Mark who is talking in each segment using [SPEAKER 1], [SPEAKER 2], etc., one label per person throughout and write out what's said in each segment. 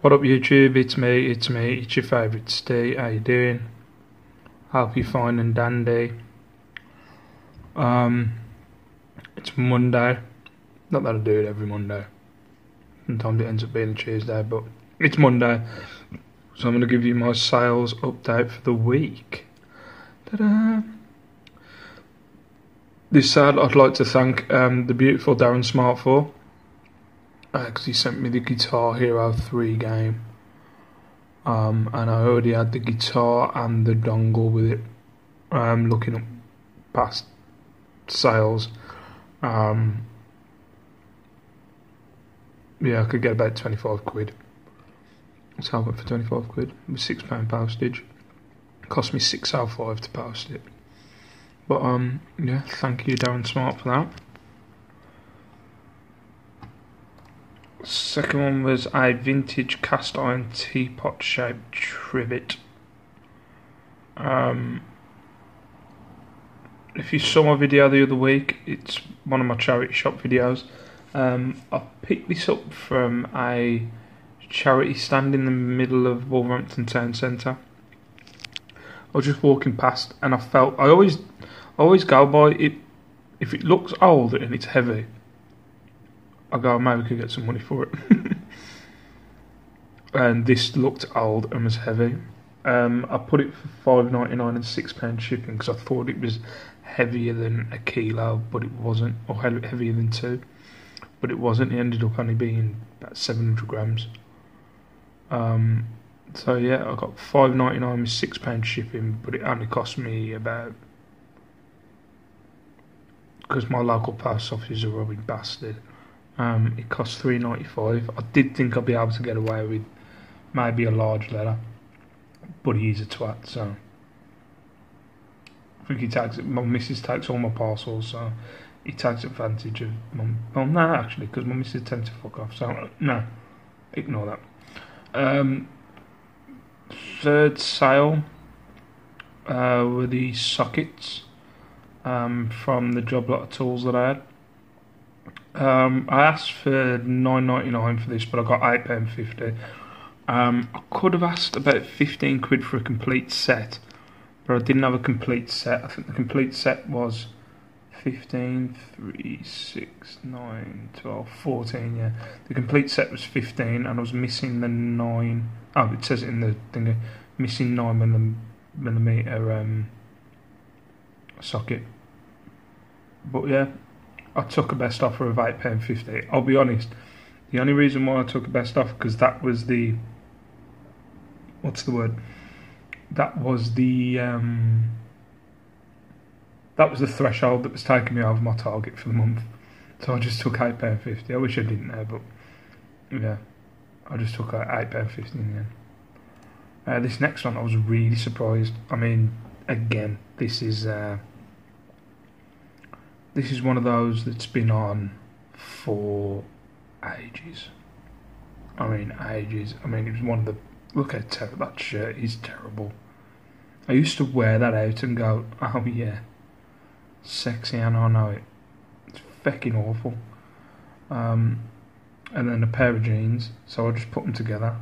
[SPEAKER 1] What up YouTube, it's me, it's me, it's your favourite Ste, how you doing? Hope you're fine and dandy. Um, it's Monday, not that I do it every Monday, sometimes it ends up being a Tuesday, but it's Monday, so I'm going to give you my sales update for the week. Ta-da! This side I'd like to thank um, the beautiful Darren Smart for because he sent me the Guitar Hero 3 game. Um, and I already had the guitar and the dongle with it. Um, looking at past sales, um, yeah, I could get about 25 quid. So I went for 25 quid with £6 postage. It cost me 605 to post it. But um, yeah, thank you, Darren Smart, for that. Second one was a vintage cast iron teapot shaped trivet. Um, if you saw my video the other week, it's one of my charity shop videos. Um, I picked this up from a charity stand in the middle of Wolverhampton Town Centre. I was just walking past and I felt I always I always go by it if it looks old and it's heavy I go, maybe we could get some money for it. and this looked old and was heavy. Um, I put it for five ninety nine and six pound shipping because I thought it was heavier than a kilo, but it wasn't, or heavier than two, but it wasn't. It ended up only being about seven hundred grams. Um, so yeah, I got five ninety nine with six pound shipping, but it only cost me about because my local post office is a rubbing bastard. Um, it cost three ninety five. I did think I'd be able to get away with maybe a large letter, but he's a twat, so I think he takes it. My missus takes all my parcels, so he takes advantage of mum. Well, no, actually, because my missus tends to fuck off. So no, ignore that. Um, third sale uh, were the sockets um, from the job lot of tools that I had. Um, I asked for nine ninety nine for this, but I got eight pound fifty. Um, I could have asked about fifteen quid for a complete set, but I didn't have a complete set. I think the complete set was 15, 3, 6, 9, 12, 14, yeah. The complete set was 15 and I was missing the 9, oh it says it in the thing, missing 9 millimeter um, socket. But yeah, I took a best offer of eight pound fifty. I'll be honest. The only reason why I took a best offer because that was the what's the word? That was the um, that was the threshold that was taking me over my target for the month. So I just took eight pound fifty. I wish I didn't know, but yeah, I just took eight pound fifty in the end. Uh, this next one, I was really surprised. I mean, again, this is. Uh, this is one of those that's been on for ages. I mean, ages. I mean, it was one of the. Look at that shirt is terrible. I used to wear that out and go, oh yeah, sexy, and I know it. It's fucking awful. Um, and then a pair of jeans, so I just put them together.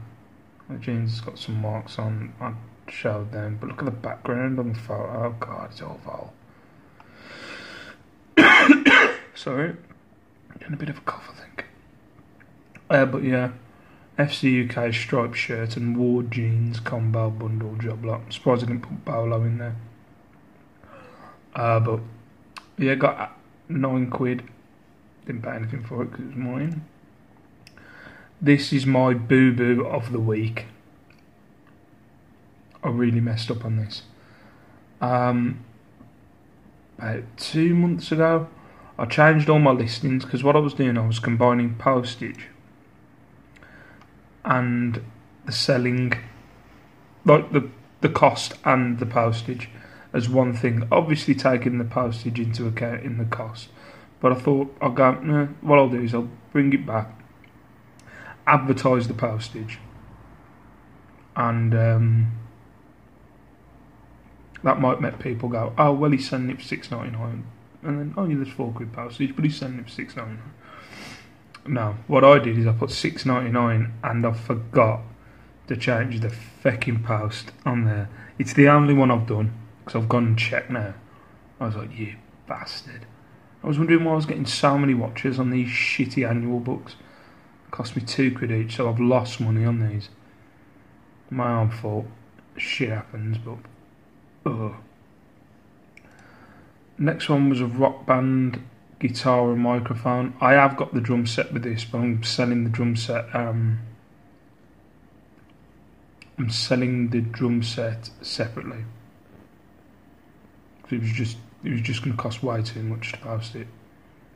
[SPEAKER 1] The jeans got some marks on. I showed them, but look at the background on the photo. Oh god, it's awful. Sorry, getting a bit of a cough, I think. Uh, but yeah, FC UK striped shirt and ward jeans combo bundle job lot. I'm surprised I didn't put Bolo in there. Uh, but yeah, got nine quid. Didn't pay anything for it because it was mine. This is my boo boo of the week. I really messed up on this. Um, about two months ago, I changed all my listings because what I was doing, I was combining postage and the selling, like the the cost and the postage as one thing. Obviously, taking the postage into account in the cost. But I thought I'll go. Nah, what I'll do is I'll bring it back, advertise the postage, and um, that might make people go, "Oh, well, he's sending it for six ninety nine and then oh yeah, there's four quid postage, but he's sending for six ninety nine. No, what I did is I put six ninety nine and I forgot to change the fucking post on there. It's the only one I've done because I've gone and checked now. I was like, you bastard. I was wondering why I was getting so many watches on these shitty annual books. It cost me two quid each, so I've lost money on these. My own fault. Shit happens, but. Ugh. Next one was a rock band guitar and microphone. I have got the drum set with this, but I'm selling the drum set. Um, I'm selling the drum set separately. It was just it was just going to cost way too much to post it,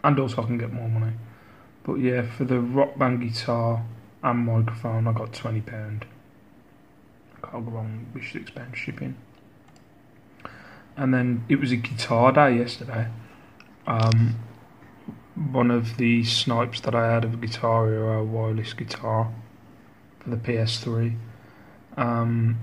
[SPEAKER 1] and also I can get more money. But yeah, for the rock band guitar and microphone, I got twenty pound. Can't go wrong with six shipping. And then it was a guitar day yesterday. Um, one of the snipes that I had of a Guitar Hero wireless guitar for the PS3. Um,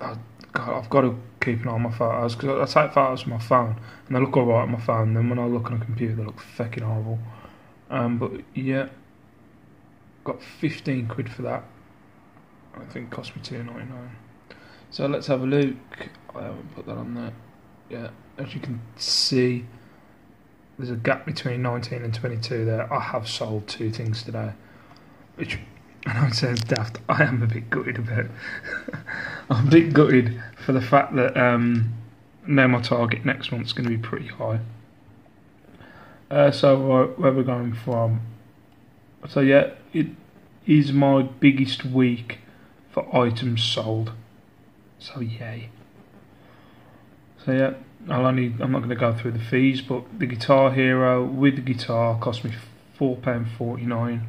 [SPEAKER 1] I, God, I've got to keep an eye on my photos because I take photos with my phone and they look alright on my phone. Then when I look on a computer, they look fucking horrible. Um, but yeah, got 15 quid for that. I think it cost me 2.99. So let's have a look. I haven't put that on there. Yeah, as you can see, there's a gap between 19 and 22 there. I have sold two things today, which and I sounds daft. I am a bit gutted about. I'm a bit gutted for the fact that um, now my target next month's going to be pretty high. Uh, so where we're going from? So yeah, it is my biggest week for items sold. So yay. So yeah, I'll only I'm not going to go through the fees, but the Guitar Hero with the guitar cost me four pound forty nine.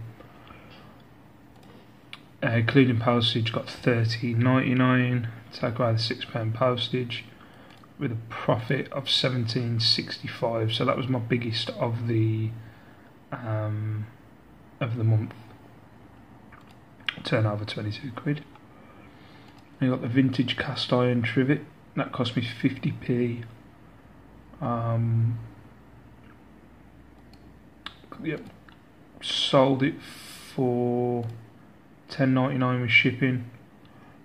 [SPEAKER 1] Uh, including postage, got thirteen ninety nine. Take away the six pound postage, with a profit of seventeen sixty five. So that was my biggest of the um, of the month. Turnover twenty two quid. I got the vintage cast iron trivet. That cost me 50p. Um, yep, sold it for 10.99 with shipping.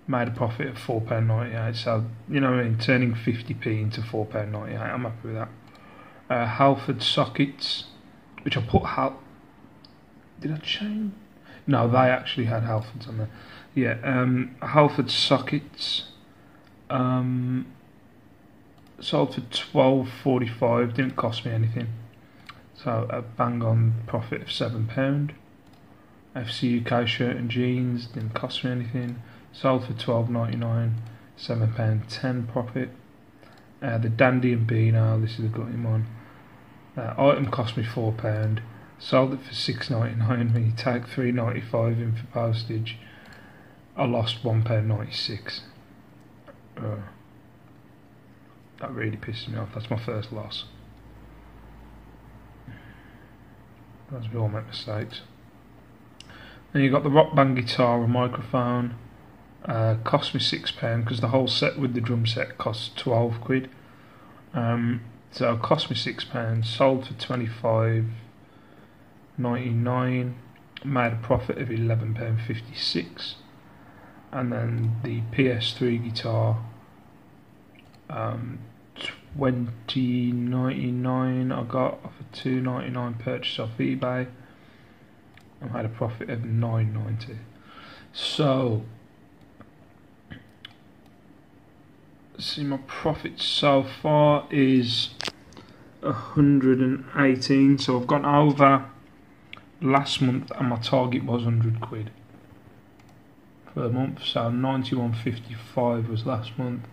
[SPEAKER 1] Made a profit of four pound ninety eight. So you know, I mean, turning 50p into four pound ninety eight. I'm happy with that. Uh, Halford sockets, which I put Hal. Did I change? No, they actually had Halfords on there. Yeah, um, Halford sockets. Um, sold for twelve forty five. Didn't cost me anything. So a bang on profit of seven pound. FC UK shirt and jeans didn't cost me anything. Sold for twelve ninety nine. Seven pound ten profit. Uh, the Dandy and Beano. This is a good one. Uh, item cost me four pound. Sold it for six ninety nine. When you take three ninety five in for postage, I lost one pound ninety six. Uh, that really pisses me off. That's my first loss. As we all make mistakes. Then you got the rock band guitar and microphone. Uh, cost me six pound because the whole set with the drum set cost twelve quid. Um, so it cost me six pounds. Sold for twenty five ninety nine. Made a profit of eleven pound fifty six and then the PS3 guitar um, 2099 I got off a 299 purchase off eBay I had a profit of 990 so see my profit so far is 118 so I've gone over last month and my target was 100 quid for per month. So 91.55 was last month,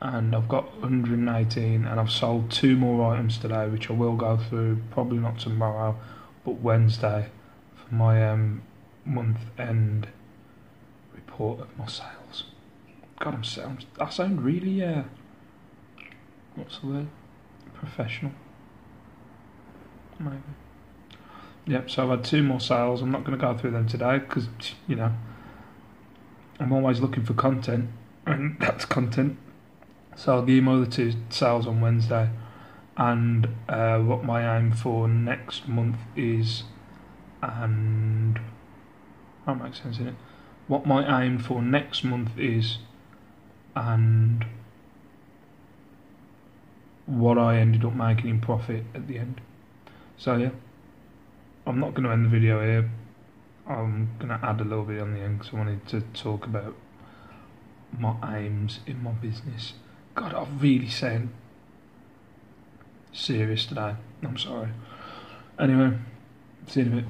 [SPEAKER 1] and I've got 118, and I've sold two more items today, which I will go through. Probably not tomorrow, but Wednesday for my um, month end report of my sales. God, I'm sound. I sound really uh, what's the word? Professional. Maybe. Yep, so I've had two more sales. I'm not going to go through them today because, you know, I'm always looking for content, and that's content. So I'll give you other two sales on Wednesday, and uh, what my aim for next month is, and that makes sense in it. What my aim for next month is, and what I ended up making in profit at the end. So yeah, I'm not going to end the video here. I'm going to add a little bit on the end because I wanted to talk about my aims in my business. God, I've really said serious today. I'm sorry. Anyway, see you in a bit.